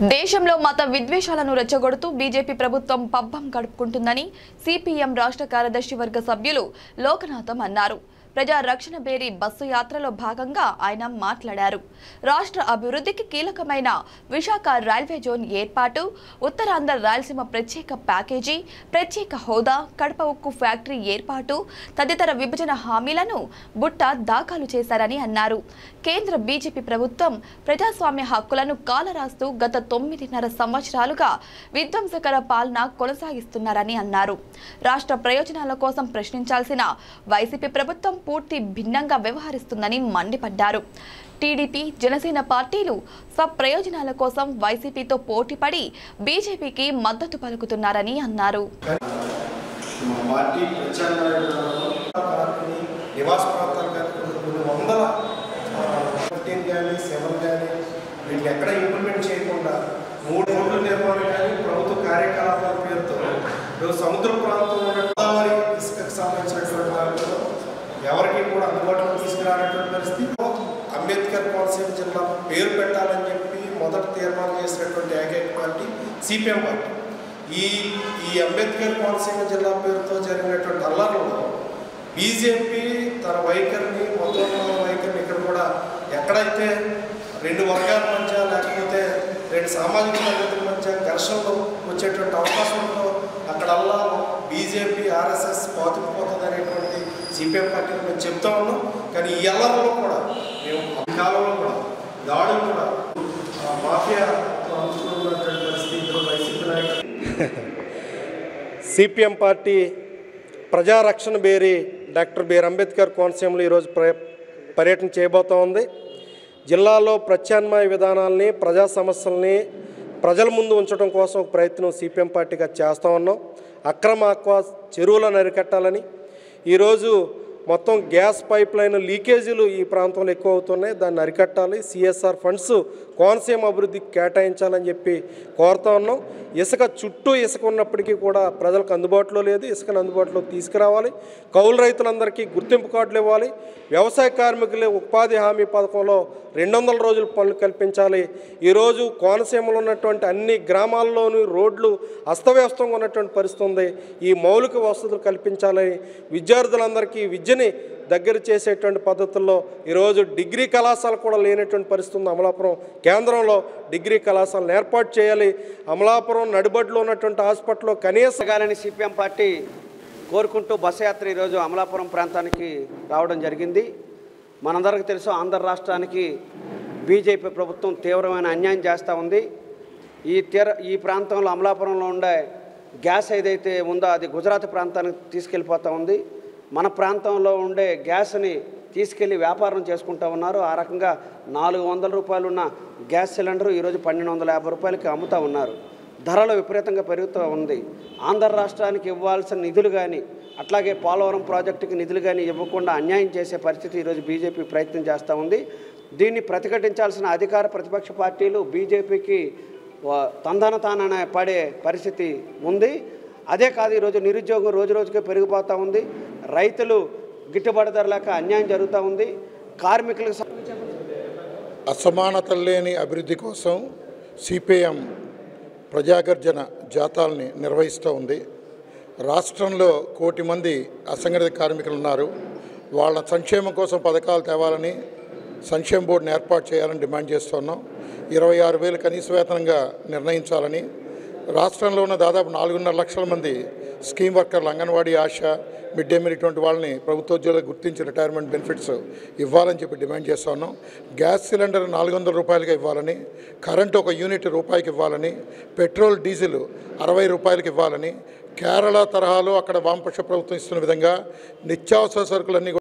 దేశంలో మత విద్వేషాలను రెచ్చగొడుతూ బీజేపీ ప్రభుత్వం పబ్బం గడుపుకుంటుందని సిపిఎం రాష్ట్ర కార్యదర్శి వర్గ సభ్యులు లోకనాథం అన్నారు. ప్రజా రక్షణ బేరీ బస్సు యాత్రలో భాగంగా ఆయన మాట్లాడారు. రాష్ట్ర అభివృద్ధికి కీలకమైన విశాఖ రైల్వే జోన్ ఏర్పాటు ఉత్తరాంధ్ర రాయలసీమ ప్రత్యేక ప్యాకేజీ ప్రత్యేక హోదా కడప ఉక్కు ఫ్యాక్టరీ ఏర్పాటు తదితర విభజన హామీలను బుట్ట దాఖలు చేశారని అన్నారు. కేంద్ర బీజేపీ ప్రభుత్వం ప్రజాస్వామ్య హక్కులను కాలరాస్తూ గత తొమ్మిదిన్నర సంవత్సరాలుగా విధ్వంసకర పాలన కొనసాగిస్తున్నారని అన్నారు. రాష్ట్ర ప్రయోజనాల కోసం ప్రశ్నించాల్సిన వైసీపీ ప్రభుత్వం పూర్తి భిన్నంగా వ్యవహరిస్తుందని మండిపడ్డారు. టీడీపీ జనసేన పార్టీలు స్వప్రయోజనాల కోసం వైసీపీతో పోటీపడి బీజేపీకి మద్దతు పలుకుతున్నారని అన్నారు. వీటిని ఎక్కడ ఇంప్లిమెంట్ చేయకుండా మూడు రోడ్ల నిర్మాణం కానీ ప్రభుత్వ కార్యకలాపాల పేరుతో సముద్ర ప్రాంతంలో గోదావరి అందుబాటులో పరిస్థితి. అంబేద్కర్ కోనసీమ జిల్లా పేరు పెట్టాలని చెప్పి మొదట తీర్మానం చేసినటువంటి ఏకైక పార్టీ సిపిఎం పార్టీ. ఈ ఈ అంబేద్కర్ కోనసీమ జిల్లా పేరుతో జరిగినటువంటి అల్లర్లలో బీజేపీ తన వైఖరిని మొత్తం వైఖరిని ఇక్కడ కూడా ఎక్కడైతే రెండు వర్గాల మధ్య లేకపోతే రెండు సామాజిక తరగతుల మధ్య ఘర్షణలు వచ్చేటువంటి అవకాశం ఉందో అక్కడల్లా బీజేపీ ఆర్ఎస్ఎస్ పోతుకుపోతుంది అనేటువంటి సిపిఎం పార్టీని మేము చెప్తా ఉన్నాం. కానీ ఈ అల్లర్లో కూడా మేము కాలంలో కూడా దాడులు కూడా. మాఫియా సిపిఎం పార్టీ ప్రజారక్షణ బేరి డాక్టర్ బిఆర్ అంబేద్కర్ కోనసీమలో ఈరోజు ప్ర పర్యటన చేయబోతూ ఉంది. జిల్లాలో ప్రత్యామ్నాయ విధానాల్ని ప్రజా సమస్యల్ని ప్రజల ముందు ఉంచడం కోసం ఒక ప్రయత్నం సిపిఎం పార్టీగా చేస్తూ ఉన్నాం. అక్రమ ఆక్వా చెరువులను అరికట్టాలని. ఈరోజు మొత్తం గ్యాస్ పైప్ లైన్ లీకేజీలు ఈ ప్రాంతంలో ఎక్కువ అవుతున్నాయి దాన్ని అరికట్టాలి. సిఎస్ఆర్ ఫండ్స్ కోనసీమ అభివృద్ధికి కేటాయించాలని చెప్పి కోరుతా ఉన్నాం. ఇసుక చుట్టూ ఇసుక ఉన్నప్పటికీ కూడా ప్రజలకు అందుబాటులో లేదు. ఇసుకను అందుబాటులో తీసుకురావాలి. కౌలు రైతులందరికీ గుర్తింపు కార్డులు ఇవ్వాలి. వ్యవసాయ కార్మికులు ఉపాధి హామీ పథకంలో రెండు వందల రోజులు పనులు కల్పించాలి. ఈరోజు కోనసీమలో ఉన్నటువంటి అన్ని గ్రామాల్లోనూ రోడ్లు అస్తవ్యస్తంగా ఉన్నటువంటి పరిస్థితి ఉంది. ఈ మౌలిక వసతులు కల్పించాలని విద్యార్థులందరికీ విద్య విద్యని దగ్గర చేసేటువంటి పద్ధతుల్లో ఈరోజు డిగ్రీ కళాశాల కూడా లేనటువంటి పరిస్థితి ఉంది. అమలాపురం కేంద్రంలో డిగ్రీ కళాశాలను ఏర్పాటు చేయాలి. అమలాపురం నడిబడిలో ఉన్నటువంటి హాస్పిటల్లో కనీస జరగాలని సిపిఎం పార్టీ కోరుకుంటూ బస్సు యాత్ర ఈరోజు అమలాపురం ప్రాంతానికి రావడం జరిగింది. మనందరికీ తెలుసు ఆంధ్ర రాష్ట్రానికి బీజేపీ ప్రభుత్వం తీవ్రమైన అన్యాయం చేస్తూ ఉంది. ఈ తీర ఈ ప్రాంతంలో అమలాపురంలో ఉండే గ్యాస్ ఏదైతే ఉందో అది గుజరాత్ ప్రాంతానికి తీసుకెళ్ళిపోతూ ఉంది. మన ప్రాంతంలో ఉండే గ్యాస్ని తీసుకెళ్ళి వ్యాపారం చేసుకుంటూ ఉన్నారు. ఆ రకంగా నాలుగు వందల రూపాయలు ఉన్న గ్యాస్ సిలిండర్ ఈరోజు పన్నెండు వందల యాభై రూపాయలకి అమ్ముతూ ఉన్నారు. ధరలు విపరీతంగా పెరుగుతూ ఉంది. ఆంధ్ర రాష్ట్రానికి ఇవ్వాల్సిన నిధులు కానీ అట్లాగే పోలవరం ప్రాజెక్టుకి నిధులు కానీ ఇవ్వకుండా అన్యాయం చేసే పరిస్థితి ఈరోజు బీజేపీ ప్రయత్నం చేస్తూ ఉంది. దీన్ని ప్రతిఘటించాల్సిన అధికార ప్రతిపక్ష పార్టీలు బీజేపీకి తందన తాననే పడే పరిస్థితి ఉంది. అదే కాదు ఈరోజు నిరుద్యోగం రోజు రోజుకే పెరిగిపోతూ ఉంది. రైతులు గిట్టుబాటు ధర లేక అన్యాయం జరుగుతూ ఉంది. కార్మికులకు అసమానత అసమానతలు లేని అభివృద్ధి కోసం సిపిఎం ప్రజాగర్జన జాతాల్ని నిర్వహిస్తూ ఉంది. రాష్ట్రంలో కోటి మంది అసంఘటిత కార్మికులు ఉన్నారు. వాళ్ళ సంక్షేమం కోసం పథకాలు తేవాలని సంక్షేమ బోర్డుని ఏర్పాటు చేయాలని డిమాండ్ చేస్తున్నాం. ఇరవై ఆరు వేలు కనీస వేతనంగా నిర్ణయించాలని రాష్ట్రంలో ఉన్న దాదాపు నాలుగున్నర లక్షల మంది స్కీమ్ వర్కర్లు anganwadi ASHA mid day meal ఇటువంటి వాళ్ళని ప్రభుత్వోద్యోగులకు గుర్తించి రిటైర్మెంట్ బెనిఫిట్స్ ఇవ్వాలని చెప్పి డిమాండ్ చేస్తా ఉన్నాం. గ్యాస్ సిలిండర్ నాలుగు వందల రూపాయలకి ఇవ్వాలని కరెంటు ఒక యూనిట్ రూపాయికి ఇవ్వాలని పెట్రోల్ డీజిల్ అరవై రూపాయలకి ఇవ్వాలని కేరళ తరహాలో అక్కడ వామపక్ష ప్రభుత్వం ఇస్తున్న విధంగా నిత్యావసర సరుకులన్నీ